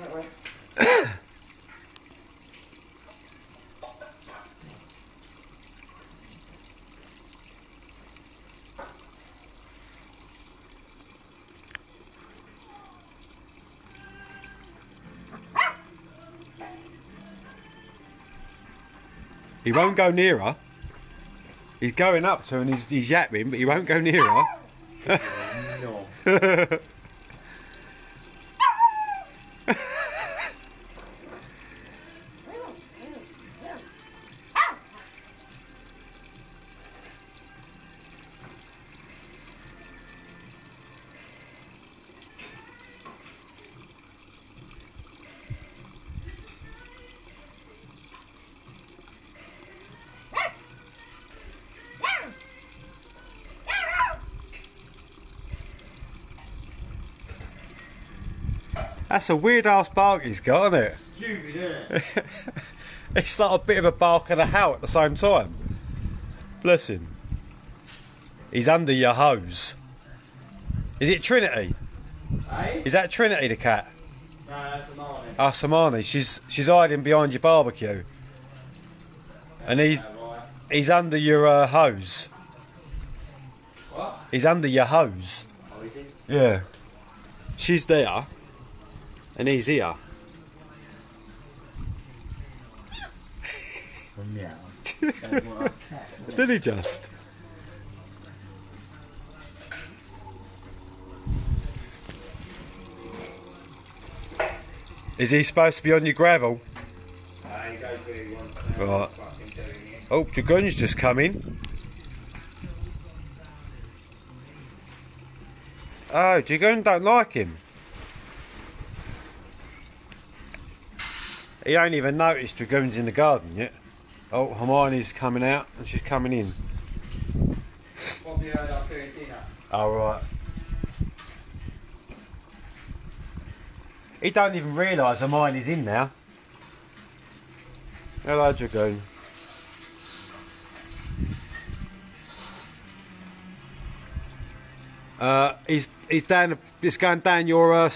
that way. He won't go near her. He's going up to her and he's, he's yapping, but he won't go near her. no. That's a weird ass bark he's got, isn't it? Stupid, isn't it? It's like a bit of a bark and a howl at the same time. Bless him. He's under your hose. Is it Trinity? hey? Is that Trinity the cat? No, that's a Marnie. Ah, Samani. She's she's hiding behind your barbecue. And he's right. he's under your uh, hose. What? He's under your hose. Oh, is he? Yeah. She's there. And he's here. Yeah. That's what I cat. Did he just? Is he supposed to be on your gravel? He goes where he. Right. Fucking doing it. Oh, Dragoon's just come in. Oh, Dragoon don't like him. He ain't even noticed Dragoon's in the garden yet. Oh, Hermione's coming out and she's coming in. Oh, right. He don't even realise Hermione's in now. Hello, Dragoon. Uh, he's he's down. It's going down your uh,